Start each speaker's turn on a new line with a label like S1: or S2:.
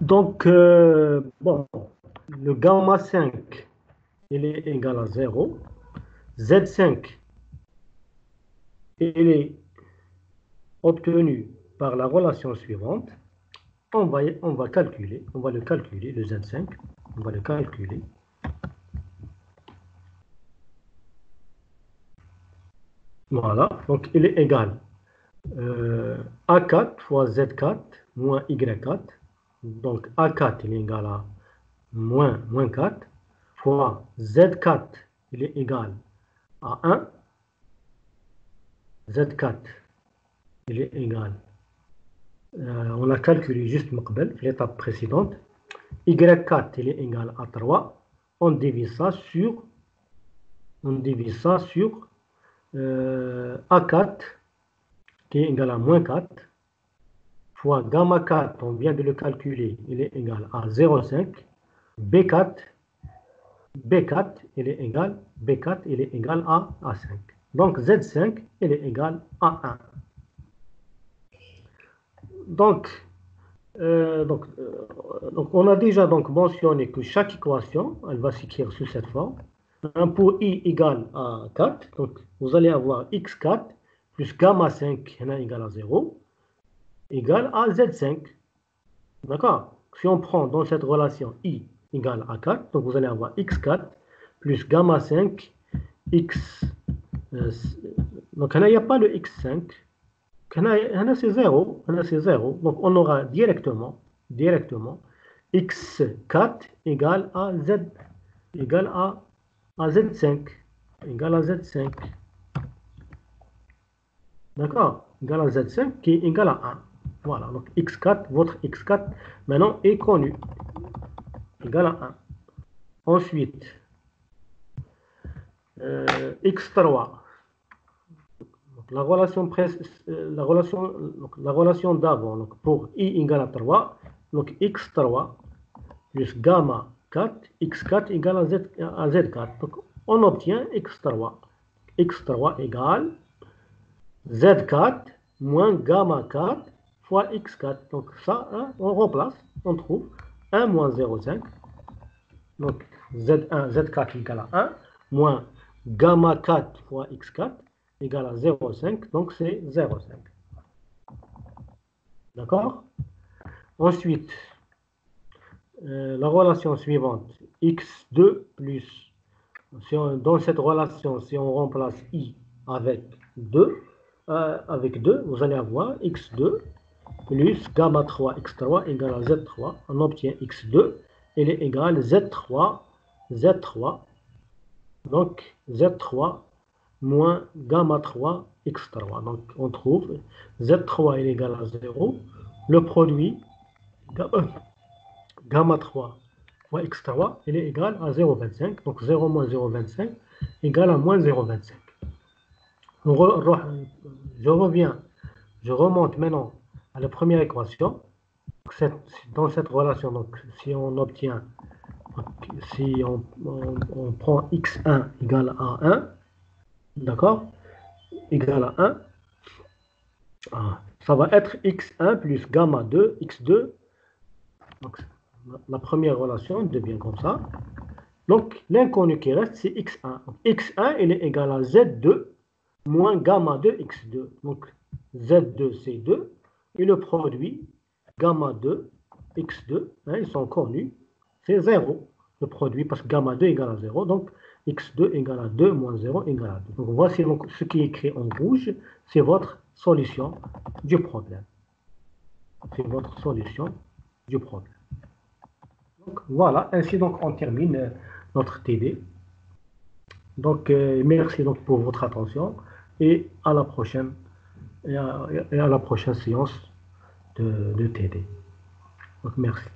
S1: Donc, euh, bon, le gamma 5, il est égal à 0. Z5, il est obtenu par la relation suivante. On va, calculer, on va le calculer, le Z5, on va le calculer. Voilà, donc il est égal euh, A4 fois Z4 moins Y4. Donc A4 il est égal à moins, moins 4 fois Z4 il est égal à 1. Z4 il est égal. Euh, on a calculé juste l'étape précédente. Y4 il est égal à 3. On divise ça sur on divise ça sur euh, A4 qui est égal à moins 4 gamma 4, on vient de le calculer, il est égal à 0,5. B4, B4, il est égal, B4, il est égal à A5. Donc Z5, il est égal à 1. Donc, euh, donc, euh, donc, on a déjà donc mentionné que chaque équation, elle va s'écrire sous cette forme. 1 pour i égale à 4, donc vous allez avoir x4 plus gamma 5 égale à 0 égale à z5. D'accord? Si on prend dans cette relation i égale à 4, donc vous allez avoir x4 plus gamma 5 x. Euh, donc il n'y a pas le x5. c'est 0. c'est 0. Donc on aura directement, directement x4 égale à z égale à à Z5 égale à Z5. D'accord? Égal à Z5 qui est égal à 1. Voilà, donc X4, votre X4 maintenant est connu. Égal à 1. Ensuite, euh, X3. la relation, euh, la relation, la relation d'avant, pour I égale à 3, donc X3 plus gamma x4 égale à, Z, à Z4. Donc, on obtient x3. x3 égale Z4 moins gamma 4 fois x4. Donc, ça, hein, on remplace, on trouve 1 moins 0,5. Donc, Z1, Z4 égale à 1 moins gamma 4 fois x4 égale à 0,5. Donc, c'est 0,5. D'accord? Ensuite, euh, la relation suivante, x2 plus, dans cette relation, si on remplace i avec 2, euh, avec 2, vous allez avoir x2 plus gamma 3 x3 égale à z3. On obtient x2, il est égal à z3, z3, donc z3 moins gamma 3 x3. Donc on trouve z3 est égal à 0, le produit gamma 3 fois x3, il est égal à 0,25. Donc 0 moins 0,25 égale à moins 0,25. Je reviens, je remonte maintenant la première équation. dans cette relation, donc, si on obtient, si on, prend x1 égale à 1, d'accord? Égal à 1, ah, ça va être x1 plus gamma 2, x2. Donc, la première relation devient comme ça. Donc, l'inconnu qui reste, c'est x1. x1, il est égal à z2 moins gamma 2 x2. Donc, z2, c'est 2. Et le produit, gamma 2, x2, hein, ils sont connus, c'est 0. Le produit, parce que gamma 2 égale à 0. Donc, x2 égale à 2 moins 0 égale à 2. Donc, voici donc ce qui est écrit en rouge. C'est votre solution du problème. C'est votre solution du problème voilà, ainsi donc on termine euh, notre TD. Donc euh, merci donc pour votre attention et à la prochaine et à, la prochaine séance de, de TD. Merci.